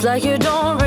It's like you don't